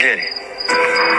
Get it.